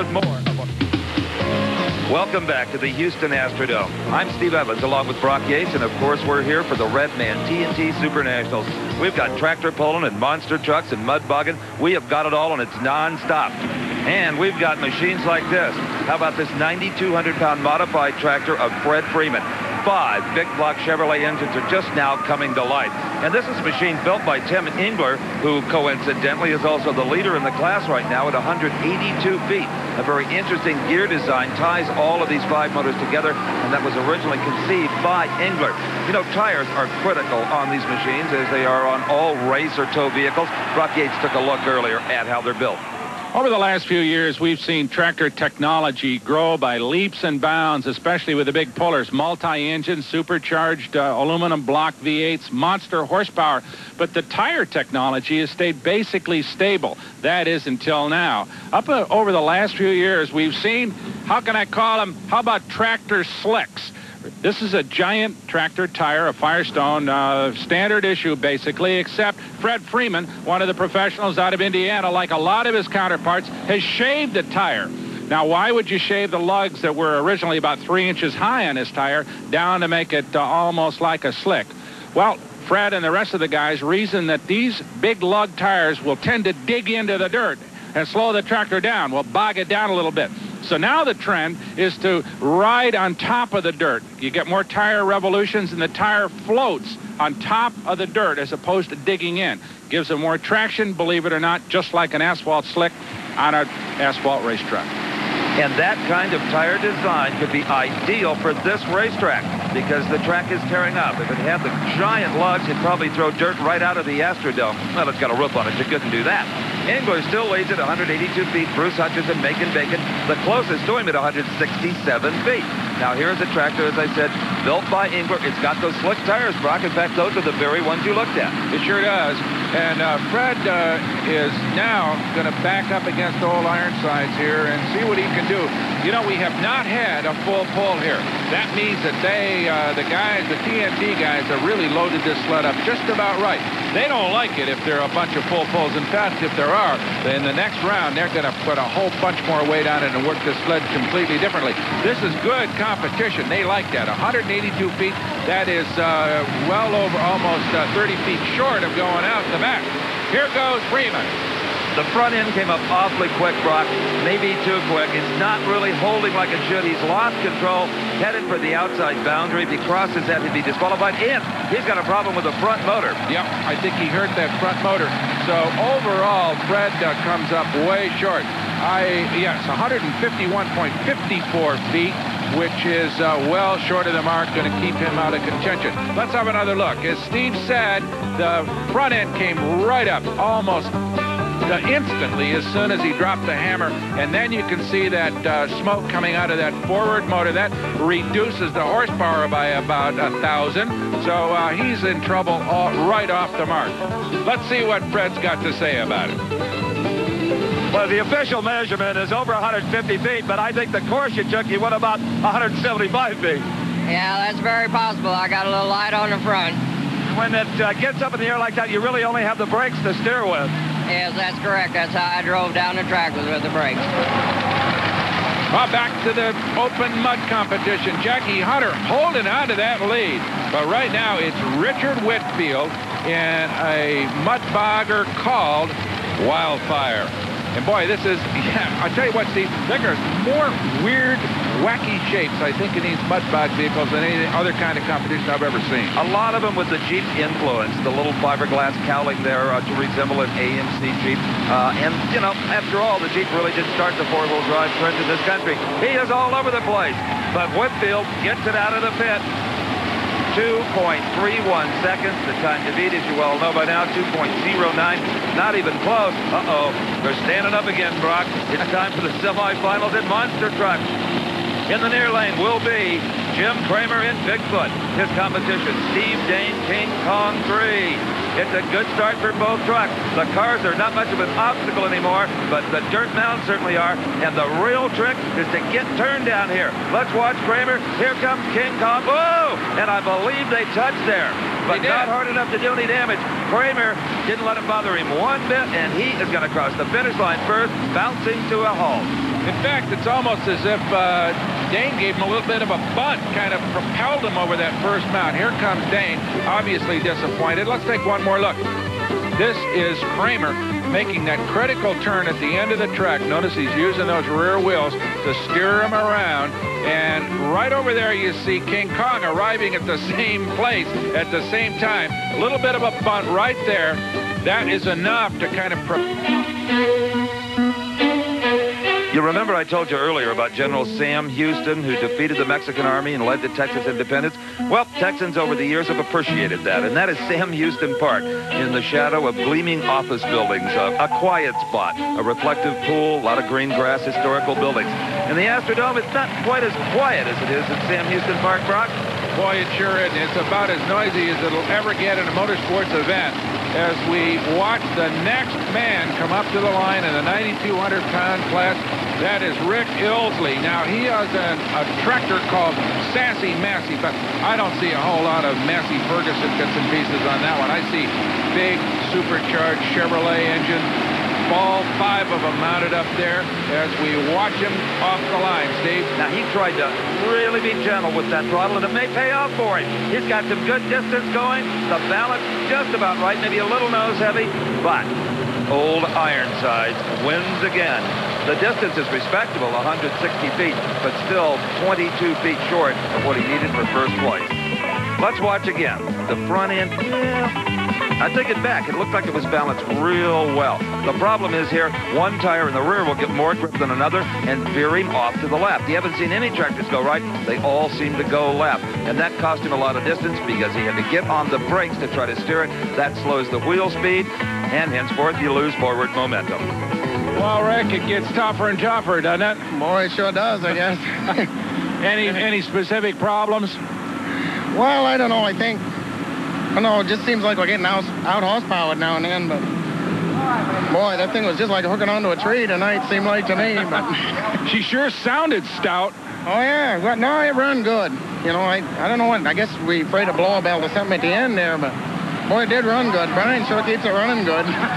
with more. Welcome back to the Houston Astrodome. I'm Steve Evans along with Brock Yates, and of course we're here for the Redman TNT Super Nationals. We've got tractor pulling and monster trucks and mud bogging. We have got it all, and it's non-stop. And we've got machines like this. How about this 9,200-pound modified tractor of Fred Freeman? Five big block Chevrolet engines are just now coming to life. And this is a machine built by Tim Engler, who coincidentally is also the leader in the class right now at 182 feet. A very interesting gear design ties all of these five motors together, and that was originally conceived by Engler. You know, tires are critical on these machines as they are on all race or tow vehicles. Brock Yates took a look earlier at how they're built. Over the last few years, we've seen tractor technology grow by leaps and bounds, especially with the big pullers, multi-engine, supercharged uh, aluminum block V8s, monster horsepower. But the tire technology has stayed basically stable. That is until now. Up uh, over the last few years, we've seen, how can I call them, how about tractor slicks? This is a giant tractor tire, a Firestone, uh, standard issue basically, except Fred Freeman, one of the professionals out of Indiana, like a lot of his counterparts, has shaved the tire. Now, why would you shave the lugs that were originally about three inches high on his tire down to make it uh, almost like a slick? Well, Fred and the rest of the guys reason that these big lug tires will tend to dig into the dirt and slow the tractor down, will bog it down a little bit. So now the trend is to ride on top of the dirt. You get more tire revolutions and the tire floats on top of the dirt as opposed to digging in. Gives them more traction, believe it or not, just like an asphalt slick on an asphalt racetrack. And that kind of tire design could be ideal for this racetrack because the track is tearing up. If it had the giant lugs, it'd probably throw dirt right out of the Astrodome. Well, it's got a roof on it. You couldn't do that. Engler still leads at 182 feet. Bruce Hutchison Macon bacon. The closest to him at 167 feet. Now here's a tractor, as I said, built by Engler. It's got those slick tires, Brock. In fact, those are the very ones you looked at. It sure does. And uh, Fred uh, is now going to back up against old Ironsides here and see what he can do. You know, we have not had a full pull here. That means that they, uh, the guys, the TNT guys, have really loaded this sled up just about right. They don't like it if there are a bunch of full pulls. In fact, if there are, in the next round, they're going to put a whole bunch more weight on it and work this sled completely differently. This is good competition. They like that. 182 feet, that is uh, well over almost uh, 30 feet short of going out the back. Here goes Freeman. The front end came up awfully quick, Brock. Maybe too quick. It's not really holding like it should. He's lost control, headed for the outside boundary. If he crosses that, he'd be disqualified. And he's got a problem with the front motor. Yep, I think he hurt that front motor. So overall, Fred uh, comes up way short. I yes, 151.54 feet which is uh, well short of the mark, going to keep him out of contention. Let's have another look. As Steve said, the front end came right up, almost instantly as soon as he dropped the hammer. And then you can see that uh, smoke coming out of that forward motor. That reduces the horsepower by about a thousand. So uh, he's in trouble all, right off the mark. Let's see what Fred's got to say about it. Well, the official measurement is over 150 feet, but I think the course you took, you went about 175 feet. Yeah, that's very possible. I got a little light on the front. When it uh, gets up in the air like that, you really only have the brakes to steer with. Yes, that's correct. That's how I drove down the track was with the brakes. Well, back to the open mud competition. Jackie Hunter holding on to that lead. But right now, it's Richard Whitfield in a mud bogger called Wildfire. And boy, this is, yeah, I'll tell you what, Steve, there's more weird, wacky shapes, I think, in these mud bog vehicles than any other kind of competition I've ever seen. A lot of them with the Jeep influence, the little fiberglass cowling there uh, to resemble an AMC Jeep. Uh, and, you know, after all, the Jeep really did start the four-wheel drive trend in this country. He is all over the place. But Whitfield gets it out of the pit. 2.31 seconds. The time to beat, as you well know by now, 2.09. Not even close. Uh-oh. They're standing up again, Brock. It's time for the semifinals in Monster Truck. In the near lane will be Jim Kramer in Bigfoot. His competition, Steve Dane King Kong 3. It's a good start for both trucks. The cars are not much of an obstacle anymore, but the dirt mounds certainly are. And the real trick is to get turned down here. Let's watch Kramer. Here comes King Kong. Whoa! And I believe they touched there, but not hard enough to do any damage. Kramer didn't let it bother him one bit, and he is going to cross the finish line first, bouncing to a halt. In fact, it's almost as if uh, Dane gave him a little bit of a bunt, kind of propelled him over that first mount. Here comes Dane, obviously disappointed. Let's take one more look. This is Kramer making that critical turn at the end of the track. Notice he's using those rear wheels to steer him around. And right over there you see King Kong arriving at the same place at the same time. A little bit of a bunt right there. That is enough to kind of you remember I told you earlier about General Sam Houston, who defeated the Mexican army and led to Texas independence? Well, Texans over the years have appreciated that, and that is Sam Houston Park in the shadow of gleaming office buildings, a, a quiet spot, a reflective pool, a lot of green grass, historical buildings. In the Astrodome, it's not quite as quiet as it is at Sam Houston Park, Brock. Boy, it sure is. It's about as noisy as it'll ever get in a motorsports event as we watch the next man come up to the line in the 9,200 pound class. That is Rick Ilsley. Now, he has a, a tractor called Sassy Massey, but I don't see a whole lot of Massey Ferguson bits and pieces on that one. I see big supercharged Chevrolet engine, all five of them mounted up there as we watch him off the line, Steve. Now, he tried to really be gentle with that throttle, and it may pay off for him. He's got some good distance going. The balance just about right, maybe a little nose heavy, but Old Ironsides wins again. The distance is respectable, 160 feet, but still 22 feet short of what he needed for first place. Let's watch again. The front end, yeah, I take it back. It looked like it was balanced real well. The problem is here, one tire in the rear will get more grip than another and veer him off to the left. You haven't seen any tractors go right. They all seem to go left. And that cost him a lot of distance because he had to get on the brakes to try to steer it. That slows the wheel speed, and henceforth you lose forward momentum. Well, Rick, it gets tougher and tougher, doesn't it? Boy, it sure does, I guess. any any specific problems? Well, I don't know. I think I don't know, it just seems like we're getting out, out horsepower now and then, but boy, that thing was just like hooking onto a tree tonight, seemed like to me. But she sure sounded stout. Oh yeah, but no, it run good. You know, I I don't know what. I guess we afraid to blow a bell to something at the end there, but boy, it did run good. Brian sure keeps it running good.